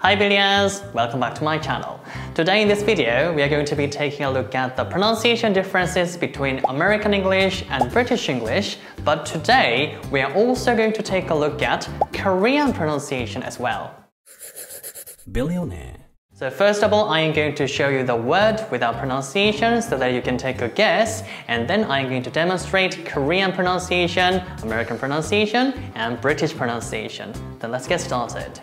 Hi Billions! Welcome back to my channel. Today in this video, we are going to be taking a look at the pronunciation differences between American English and British English, but today we are also going to take a look at Korean pronunciation as well. Billyonaire, So first of all, I am going to show you the word without pronunciation so that you can take a guess, and then I am going to demonstrate Korean pronunciation, American pronunciation, and British pronunciation. Then let's get started.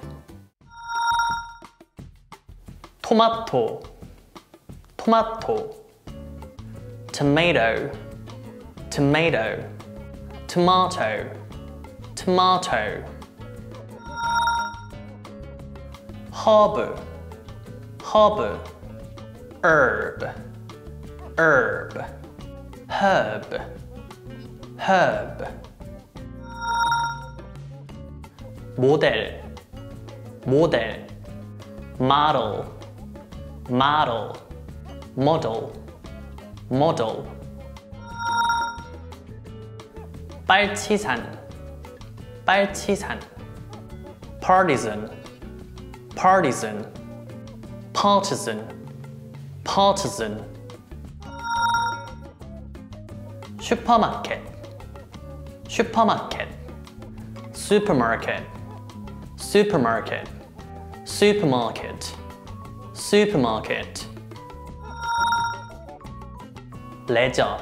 토마토, 토마토, tomato, tomato, tomato, tomato, herb, herb, herb, herb, herb, herb, 모델, 모델, model, model, model, model. 빨치산, 빨치산. partisan, partisan, partisan, partisan. 슈퍼마켓, 슈퍼마켓. supermarket, supermarket, supermarket, supermarket. leisure,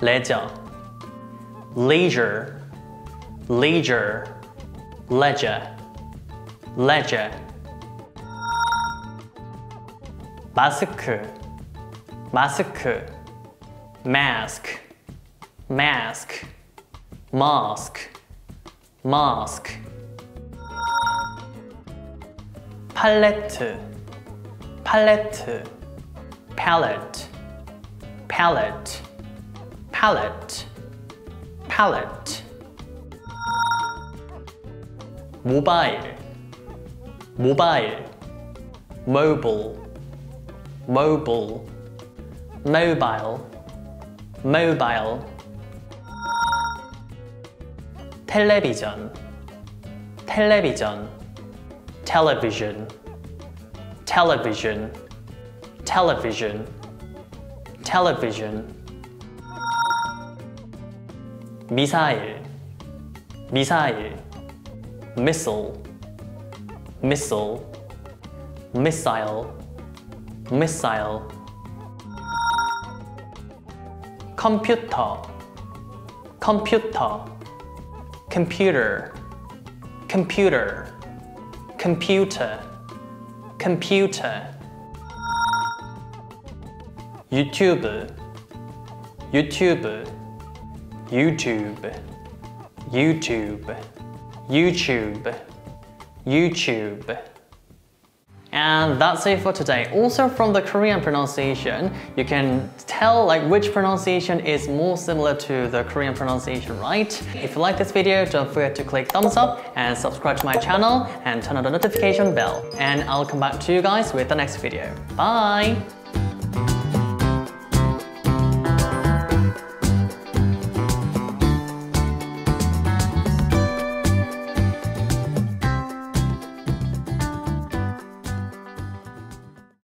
leisure. leisure, leisure, ledger, ledger. 마스크, 마스크. mask, mask, mask, mask. 팔레트, 팔레트. palette, palette, palette, palette. 모바일, 모바일. mobile, mobile, mobile, mobile. 텔레비전, 텔레비전. television, television, television, television. 미사일, 미사일. missile, missile, missile, missile. 컴퓨터, 컴퓨터, computer, computer, computer, computer. computer YouTube YouTube YouTube YouTube YouTube YouTube. And that's it for today. Also from the Korean pronunciation, you can tell like which pronunciation is more similar to the Korean pronunciation, right? If you like this video, don't forget to click thumbs up and subscribe to my channel and turn on the notification bell. And I'll come back to you guys with the next video. Bye!